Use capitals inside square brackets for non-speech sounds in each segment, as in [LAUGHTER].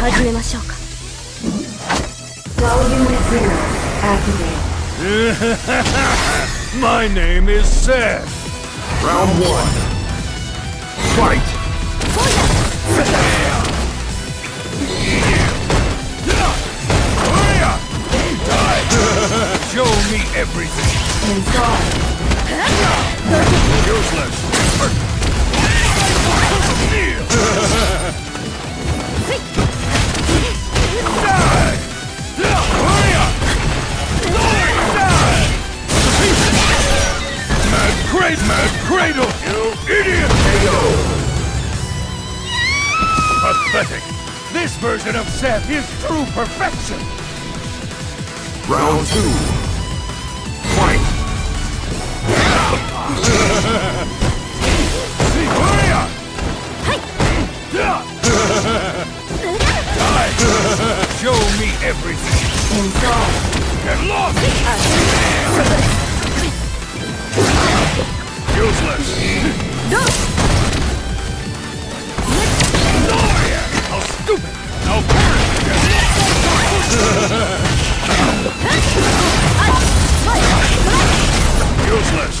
始めましょうか Well unit zero activated. [LAUGHS] My name is Seth. Round one. Fight! Version of Seth is true perfection! Round two. Fight! See, hurry! Die! Show me everything! Installed. Get lost! Useless! Gloria! How stupid! Useless!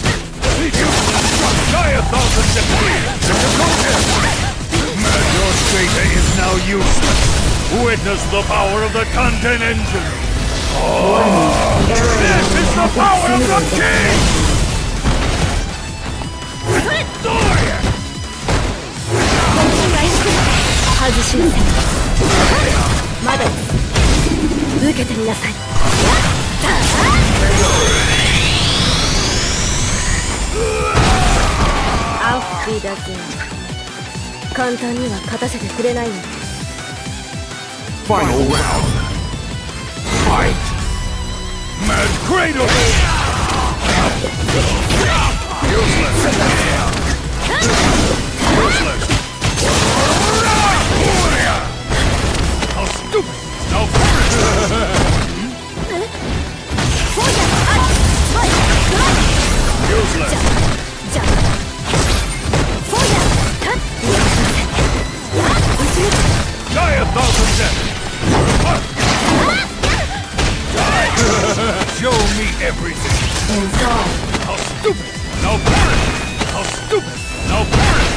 Thousands of is now useless! Witness the power of the Tanden Engine! Oh. This is the power of the king! Victoria! 続けてみなさい。アッフィだけ簡単には勝たせてくれないの。ファイナルラウンドファイトマックレイド stupid! No parent!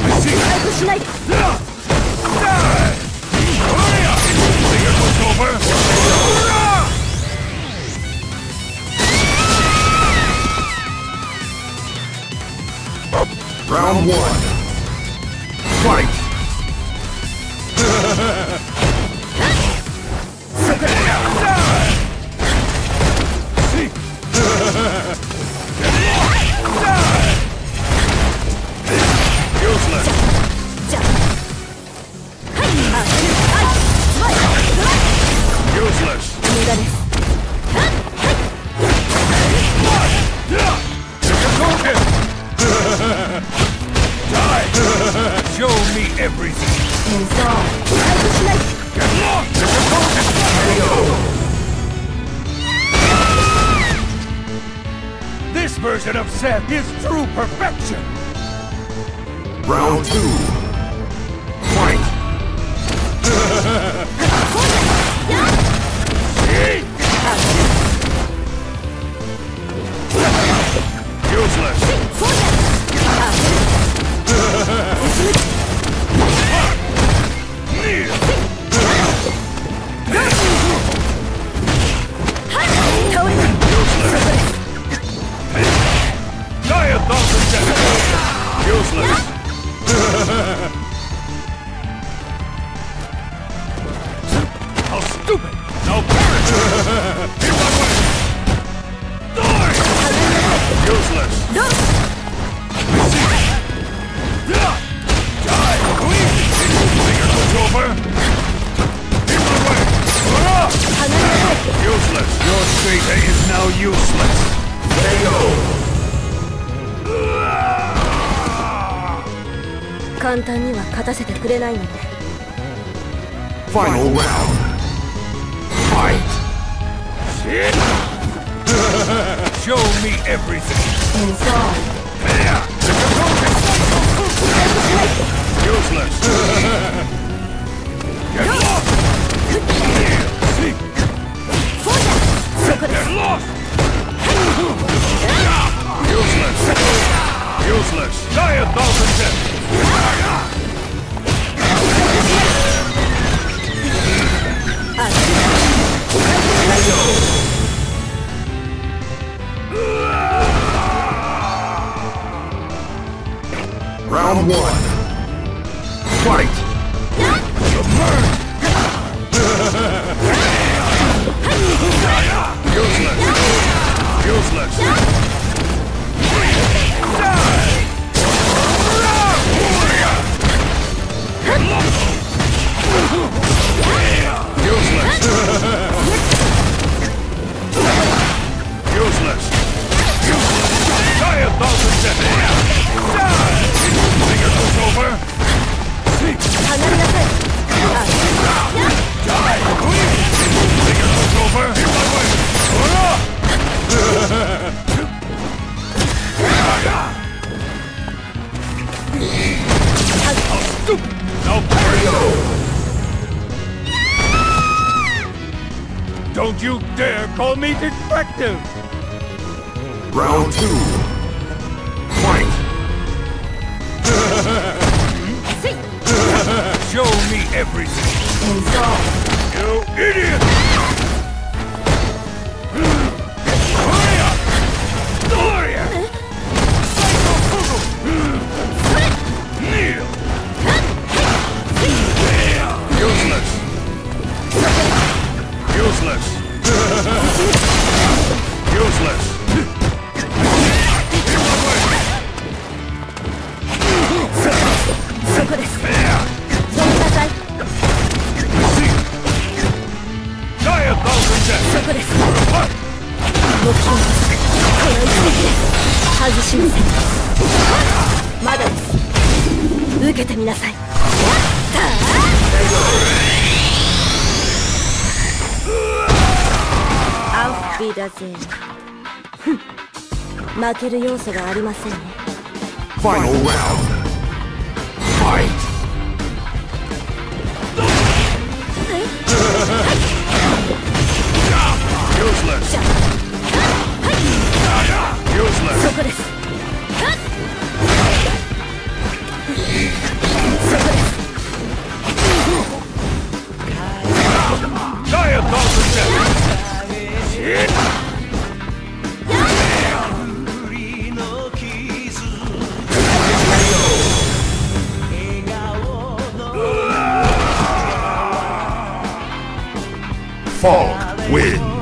I see! Snake! Hurry up! The airport's over! Round one. Fight! Show me everything. This version of Seth is true perfection! Round two. Stupid! Now burn! In my way! Die! Useless! どう Die! Think it was over? In my way! Useless! Your Strata is now useless! KO! 簡単には勝たせてくれないのね Final round. Fight! Shit! Show me everything! Move on! Useless! Get lost! Get lost! Useless! Useless! Die a thousand deaths! One. Don't you dare call me defective! Round two. Fight! Show me everything, you idiot! そこです目 What? 標この一撃で外しませんまだです受けてみなさいアウフビダゼーふん負ける要素がありませんね Final round. Fight! Falke wins.